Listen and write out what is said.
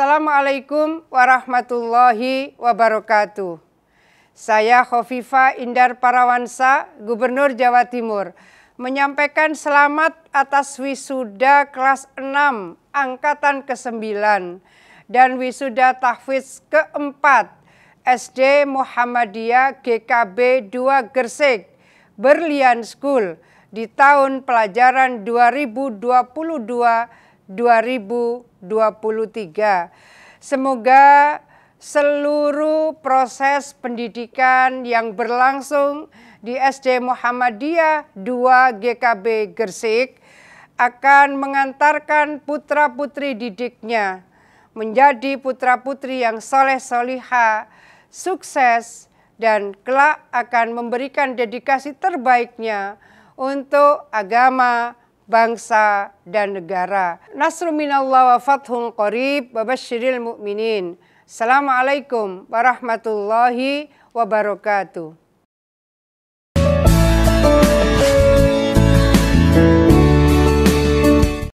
Assalamualaikum warahmatullahi wabarakatuh. Saya Khofifa Indar Parawansa, Gubernur Jawa Timur, menyampaikan selamat atas wisuda kelas 6 angkatan ke-9 dan wisuda tahfiz keempat SD Muhammadiyah GKB 2 Gersik Berlian School di tahun pelajaran 2022-2023. Semoga seluruh proses pendidikan yang berlangsung di SD Muhammadiyah 2 GKB Gersik akan mengantarkan putra-putri didiknya menjadi putra-putri yang soleh soliha, sukses, dan kelak akan memberikan dedikasi terbaiknya untuk agama, bangsa, dan negara. Nasru minallah wa fathun qarib wa mu'minin. Assalamualaikum warahmatullahi wabarakatuh.